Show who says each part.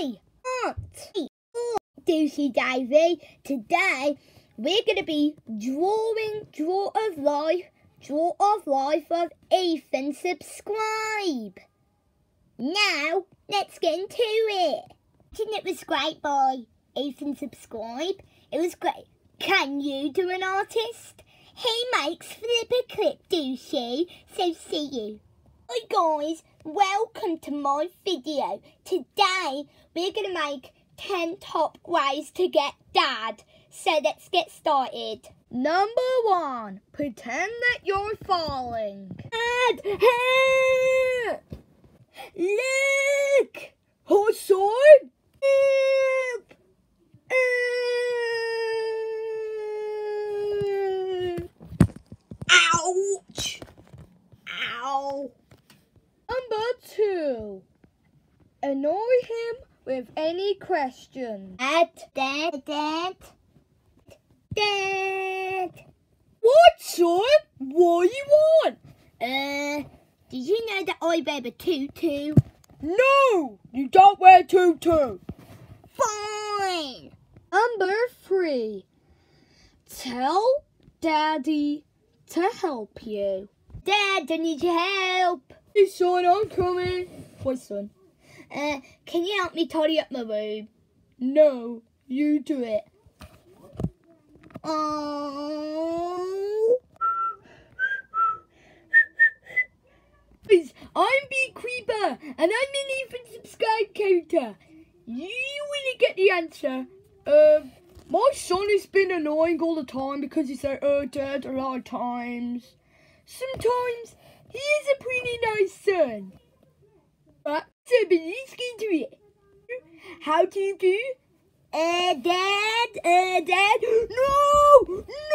Speaker 1: Hi, Aunt. Today we're going to be drawing Draw of Life, Draw of Life of Ethan. Subscribe. Now, let's get into it. Didn't it was great, boy? Ethan, subscribe. It was great. Can you do an artist? He makes FlipaClip, douchey. So see you. Hi guys, welcome to my video. Today we're going to make 10 top ways to get dad. So let's get started.
Speaker 2: Number one, pretend that you're falling.
Speaker 1: Dad, help! Look!
Speaker 2: Horse sword? Number two, annoy him with any questions.
Speaker 1: Dad, dad, dad, dad.
Speaker 2: What, son? What you want?
Speaker 1: Uh, did you know that I wear a tutu?
Speaker 2: No, you don't wear tutu.
Speaker 1: Fine.
Speaker 2: Number three, tell daddy to help you.
Speaker 1: Dad, I need your help.
Speaker 2: Hey, son, I'm coming. What, son?
Speaker 1: Uh, can you help me tidy up my room?
Speaker 2: No, you do it.
Speaker 1: Oh.
Speaker 2: I'm B Creeper, and I'm an even subscribe character. You really get the answer. Um, my son has been annoying all the time because he's like, oh, dad, a lot of times. Sometimes he is a pretty nice son. But, get into it. How do you do?
Speaker 1: Uh, Dad, uh, Dad,
Speaker 2: No! No!